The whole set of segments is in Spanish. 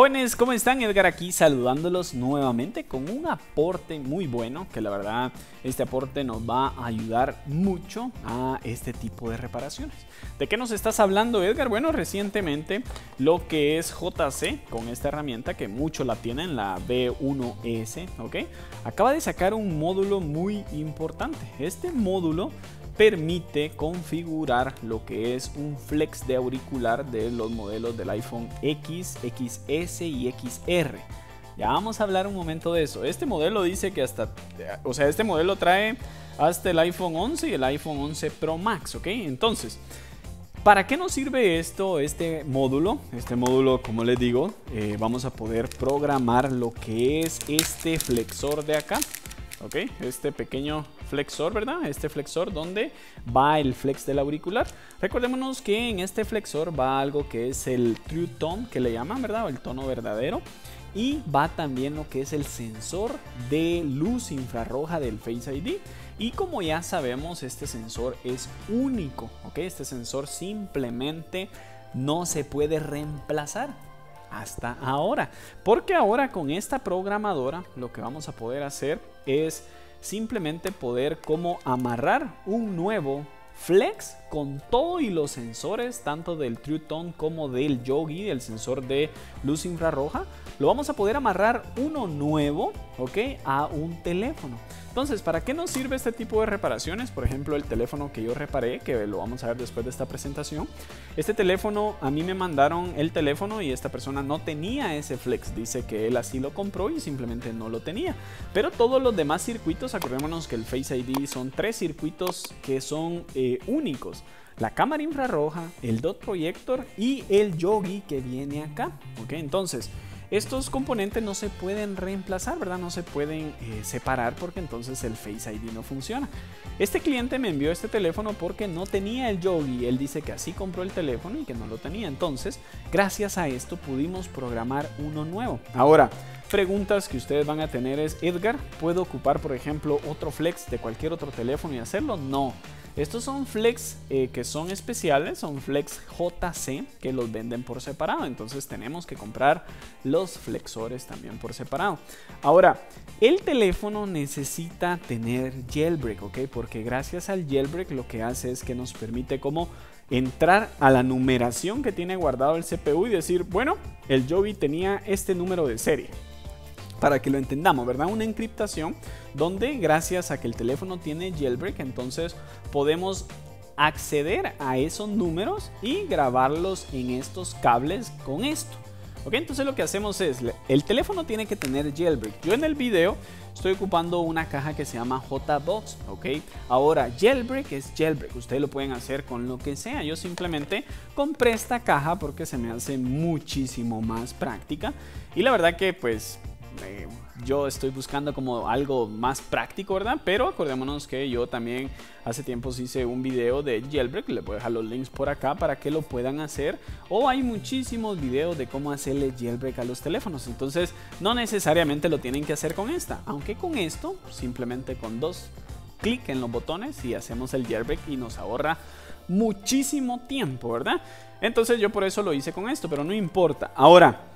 Jóvenes, ¿cómo están? Edgar aquí saludándolos nuevamente con un aporte muy bueno que la verdad este aporte nos va a ayudar mucho a este tipo de reparaciones. ¿De qué nos estás hablando Edgar? Bueno, recientemente lo que es JC con esta herramienta que muchos la tienen, la B1S, ¿ok? Acaba de sacar un módulo muy importante. Este módulo permite configurar lo que es un flex de auricular de los modelos del iPhone X, XS y XR. Ya vamos a hablar un momento de eso. Este modelo dice que hasta, o sea, este modelo trae hasta el iPhone 11 y el iPhone 11 Pro Max, ¿ok? Entonces, ¿para qué nos sirve esto, este módulo? Este módulo, como les digo, eh, vamos a poder programar lo que es este flexor de acá. ¿Ok? Este pequeño flexor, ¿verdad? Este flexor donde va el flex del auricular. Recordémonos que en este flexor va algo que es el true tone, que le llaman, ¿verdad? O el tono verdadero. Y va también lo que es el sensor de luz infrarroja del Face ID. Y como ya sabemos, este sensor es único, ¿ok? Este sensor simplemente no se puede reemplazar hasta ahora. Porque ahora con esta programadora lo que vamos a poder hacer es simplemente poder como amarrar un nuevo flex con todo y los sensores tanto del True Tone como del Yogi, el sensor de luz infrarroja, lo vamos a poder amarrar uno nuevo, ¿ok? A un teléfono. Entonces, ¿para qué nos sirve este tipo de reparaciones? Por ejemplo, el teléfono que yo reparé, que lo vamos a ver después de esta presentación. Este teléfono, a mí me mandaron el teléfono y esta persona no tenía ese flex. Dice que él así lo compró y simplemente no lo tenía. Pero todos los demás circuitos, acordémonos que el Face ID son tres circuitos que son eh, únicos la cámara infrarroja, el dot projector y el yogi que viene acá. ¿ok? Entonces, estos componentes no se pueden reemplazar, ¿verdad? No se pueden eh, separar porque entonces el Face ID no funciona. Este cliente me envió este teléfono porque no tenía el Yogi. Él dice que así compró el teléfono y que no lo tenía. Entonces, gracias a esto pudimos programar uno nuevo. Ahora, preguntas que ustedes van a tener es, Edgar, ¿puedo ocupar, por ejemplo, otro flex de cualquier otro teléfono y hacerlo? No. Estos son flex eh, que son especiales, son flex JC que los venden por separado. Entonces tenemos que comprar los flexores también por separado. Ahora, el teléfono necesita tener jailbreak, ¿ok? Porque gracias al jailbreak lo que hace es que nos permite como entrar a la numeración que tiene guardado el CPU y decir, bueno, el Joby tenía este número de serie para que lo entendamos, ¿verdad? Una encriptación donde gracias a que el teléfono tiene jailbreak, entonces podemos acceder a esos números y grabarlos en estos cables con esto. Ok, entonces lo que hacemos es, el teléfono tiene que tener jailbreak. Yo en el video estoy ocupando una caja que se llama JBox, ok. Ahora, jailbreak es jailbreak, ustedes lo pueden hacer con lo que sea. Yo simplemente compré esta caja porque se me hace muchísimo más práctica. Y la verdad que pues yo estoy buscando como algo más práctico, ¿verdad? Pero acordémonos que yo también hace tiempo hice un video de jailbreak, le voy a dejar los links por acá para que lo puedan hacer. O hay muchísimos videos de cómo hacerle jailbreak a los teléfonos, entonces no necesariamente lo tienen que hacer con esta, aunque con esto, simplemente con dos clic en los botones y hacemos el jailbreak y nos ahorra muchísimo tiempo, ¿verdad? Entonces yo por eso lo hice con esto, pero no importa. Ahora,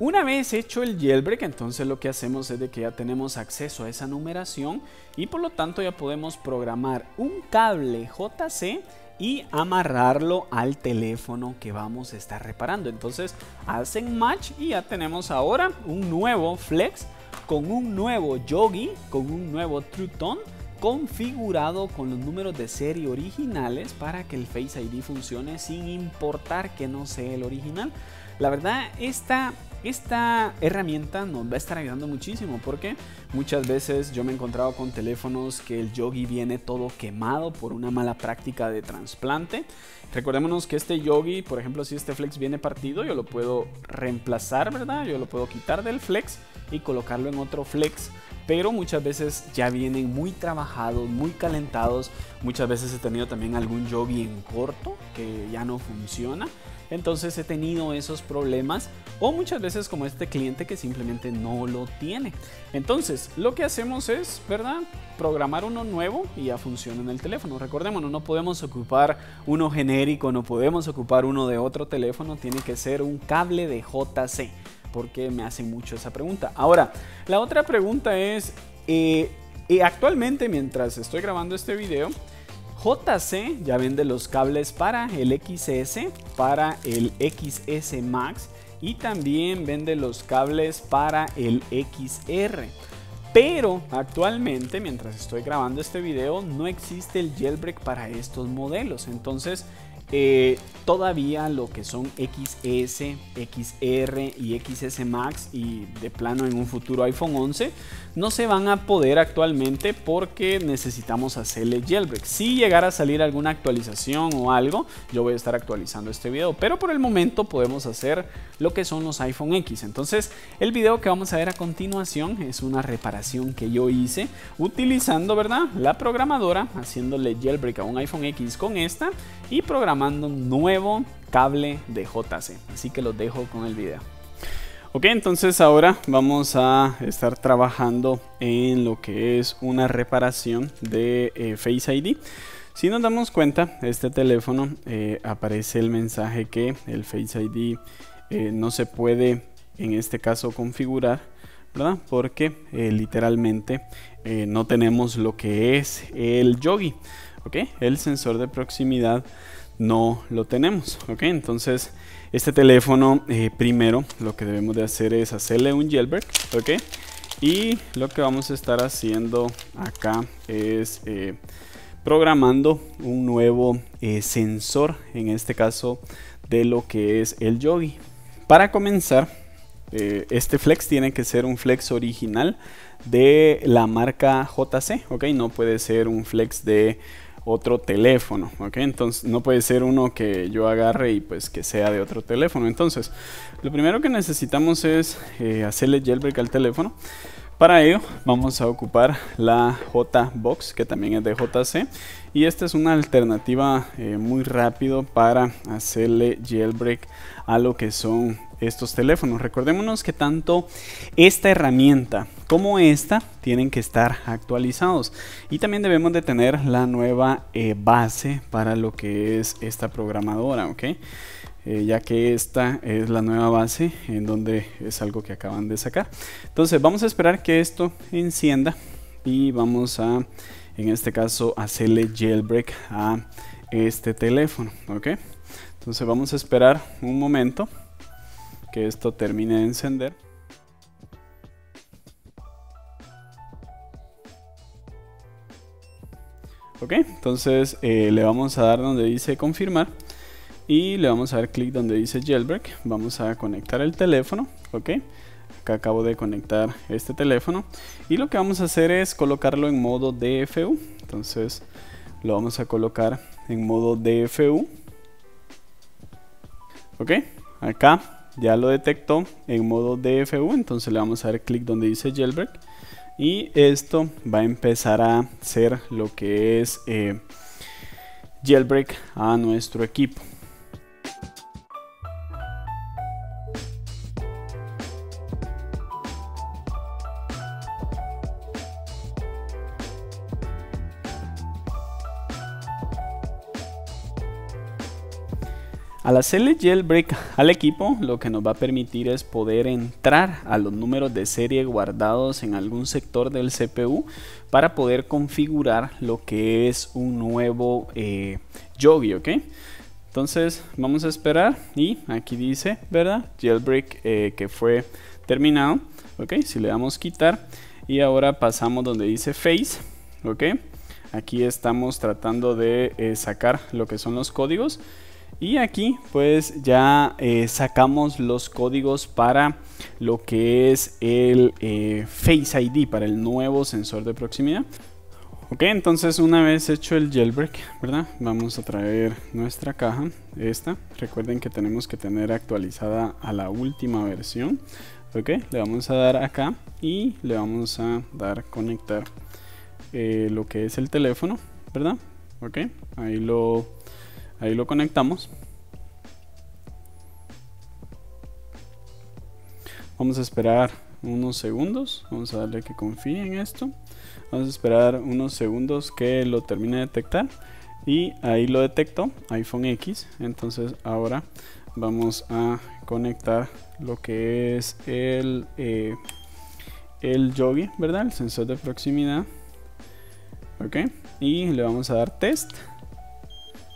una vez hecho el jailbreak, entonces lo que hacemos es de que ya tenemos acceso a esa numeración y por lo tanto ya podemos programar un cable JC y amarrarlo al teléfono que vamos a estar reparando. Entonces hacen match y ya tenemos ahora un nuevo flex con un nuevo yogi, con un nuevo true tone configurado con los números de serie originales para que el Face ID funcione sin importar que no sea el original. La verdad, esta esta herramienta nos va a estar ayudando muchísimo porque muchas veces yo me he encontrado con teléfonos que el Yogi viene todo quemado por una mala práctica de trasplante. Recordémonos que este Yogi, por ejemplo, si este flex viene partido, yo lo puedo reemplazar, ¿verdad? Yo lo puedo quitar del flex y colocarlo en otro flex pero muchas veces ya vienen muy trabajados, muy calentados. Muchas veces he tenido también algún yogi en corto que ya no funciona. Entonces he tenido esos problemas o muchas veces como este cliente que simplemente no lo tiene. Entonces lo que hacemos es, ¿verdad? Programar uno nuevo y ya funciona en el teléfono. Recordémonos, no podemos ocupar uno genérico, no podemos ocupar uno de otro teléfono, tiene que ser un cable de JC. porque me hacen mucho esa pregunta. Ahora, la otra pregunta es, eh, eh, actualmente mientras estoy grabando este video, JC ya vende los cables para el XS, para el XS Max y también vende los cables para el XR. Pero actualmente, mientras estoy grabando este video, no existe el jailbreak para estos modelos. Entonces, eh, todavía lo que son XS, XR y XS Max y de plano en un futuro iPhone 11 no se van a poder actualmente porque necesitamos hacerle jailbreak. Si llegara a salir alguna actualización o algo, yo voy a estar actualizando este video, pero por el momento podemos hacer lo que son los iPhone X. Entonces, el video que vamos a ver a continuación es una reparación que yo hice utilizando, ¿verdad? La programadora, haciéndole jailbreak a un iPhone X con esta y programando un nuevo cable de JC. Así que los dejo con el video. Ok, entonces ahora vamos a estar trabajando en lo que es una reparación de eh, Face ID. Si nos damos cuenta, este teléfono eh, aparece el mensaje que el Face ID eh, no se puede en este caso configurar, ¿verdad? Porque literalmente no tenemos lo que es el Yogi, ¿ok? El sensor de proximidad no lo tenemos, ¿ok? Entonces este teléfono, eh, primero lo que debemos de hacer es hacerle un jailbreak, ¿ok? Y lo que vamos a estar haciendo acá es eh, programando un nuevo eh, sensor, en este caso de lo que es el Yogi. Para comenzar, este flex tiene que ser un flex original de la marca JC, ¿ok? No puede ser un flex de otro teléfono, ¿ok? Entonces no puede ser uno que yo agarre y pues que sea de otro teléfono. Entonces, lo primero que necesitamos es eh, hacerle jailbreak al teléfono. Para ello vamos a ocupar la J-Box que también es de JC y esta es una alternativa eh, muy rápido para hacerle jailbreak a lo que son estos teléfonos. Recordémonos que tanto esta herramienta como esta tienen que estar actualizados y también debemos de tener la nueva eh, base para lo que es esta programadora, ¿ok? Eh, ya que esta es la nueva base en donde es algo que acaban de sacar. Entonces vamos a esperar que esto encienda y vamos a, en este caso, hacerle jailbreak a este teléfono, ¿ok? Entonces vamos a esperar un momento que esto termine de encender. Ok, entonces eh, le vamos a dar donde dice confirmar y le vamos a dar clic donde dice jailbreak. Vamos a conectar el teléfono, ok. Acá acabo de conectar este teléfono y lo que vamos a hacer es colocarlo en modo DFU. Entonces lo vamos a colocar en modo DFU. Ok, acá ya lo detectó en modo DFU, entonces le vamos a dar clic donde dice jailbreak y esto va a empezar a ser lo que es eh, jailbreak a nuestro equipo. Al hacerle jailbreak al equipo, lo que nos va a permitir es poder entrar a los números de serie guardados en algún sector del CPU para poder configurar lo que es un nuevo eh, Yogi, ¿ok? Entonces vamos a esperar y aquí dice, ¿verdad? Jailbreak eh, que fue terminado, ¿ok? Si le damos quitar y ahora pasamos donde dice Face, ¿ok? Aquí estamos tratando de eh, sacar lo que son los códigos y aquí pues ya eh, sacamos los códigos para lo que es el eh, Face ID, para el nuevo sensor de proximidad. Ok, entonces una vez hecho el jailbreak, ¿verdad? Vamos a traer nuestra caja, esta. Recuerden que tenemos que tener actualizada a la última versión. Ok, le vamos a dar acá y le vamos a dar conectar eh, lo que es el teléfono, ¿verdad? Ok, ahí lo Ahí lo conectamos. Vamos a esperar unos segundos. Vamos a darle que confíe en esto. Vamos a esperar unos segundos que lo termine de detectar. y ahí lo detectó iPhone X entonces ahora vamos a conectar lo que es el eh, el Yogi verdad el sensor de proximidad ok y le vamos a dar test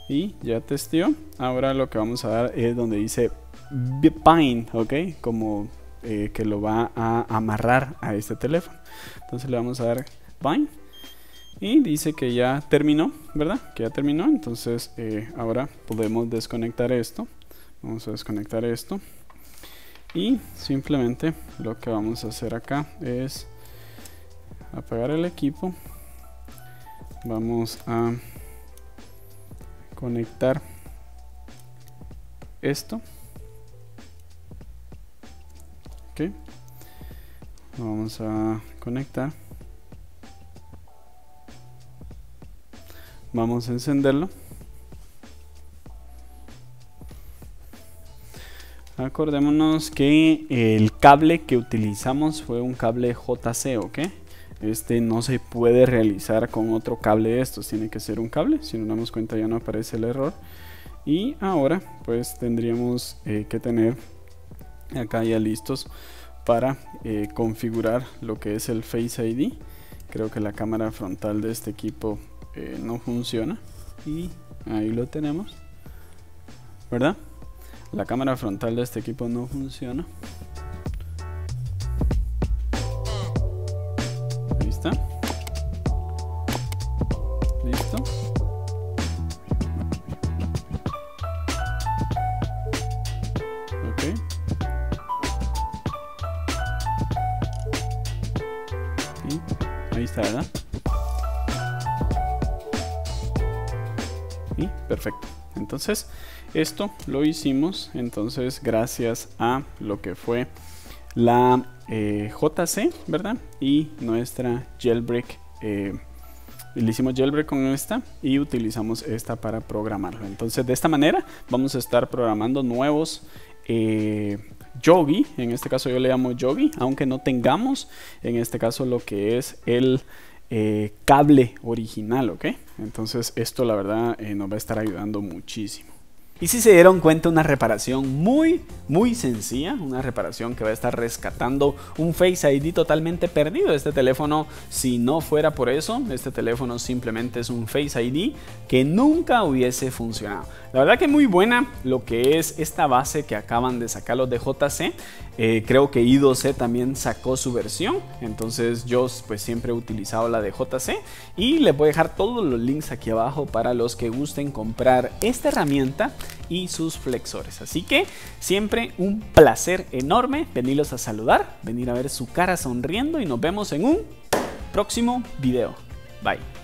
y ya testeó ahora lo que vamos a dar es donde dice bind ok como eh, que lo va a amarrar a este teléfono. Entonces le vamos a dar bind y dice que ya terminó verdad que ya terminó. Entonces eh, ahora podemos desconectar esto. Vamos a desconectar esto. Y simplemente lo que vamos a hacer acá es apagar el equipo. Vamos a conectar esto. Ok. Vamos a conectar. Vamos a encenderlo. Acordémonos que el cable que utilizamos fue un cable JC ok este no se puede realizar con otro cable de estos. Tiene que ser un cable si no damos cuenta ya no aparece el error. Y ahora pues tendríamos eh, que tener acá ya listos para eh, configurar lo que es el Face ID creo que la cámara frontal de este equipo eh, no funciona. Y ahí lo tenemos verdad la cámara frontal de este equipo no funciona Listo. Ahí está, ¿verdad? Y perfecto. Entonces, esto lo hicimos entonces gracias a lo que fue la eh, JC, ¿verdad? Y nuestra jailbreak. Eh, le hicimos jailbreak con esta y utilizamos esta para programarlo. Entonces de esta manera vamos a estar programando nuevos eh, Yogi. En este caso yo le llamo Yogi, aunque no tengamos en este caso lo que es el cable original, ¿ok? Entonces esto la verdad nos va a estar ayudando muchísimo. Y si se dieron cuenta, una reparación muy, muy sencilla, una reparación que va a estar rescatando un Face ID totalmente perdido. Este teléfono, si no fuera por eso, este teléfono simplemente es un Face ID que nunca hubiese funcionado. La verdad que muy buena lo que es esta base que acaban de sacar los de JC. Eh, creo que I2C también sacó su versión. Entonces yo pues siempre he utilizado la de JC. Y les voy a dejar todos los links aquí abajo para los que gusten comprar esta herramienta y sus flexores. Así que siempre un placer enorme venirlos a saludar, venir a ver su cara sonriendo y nos vemos en un próximo video. Bye.